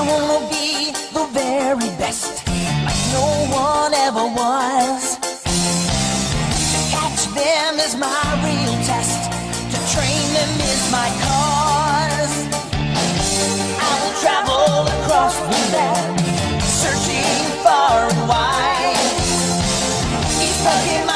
I wanna be the very best, like no one ever was. To catch them is my real test, to train them is my cause. I will travel across the land, searching far and wide. He's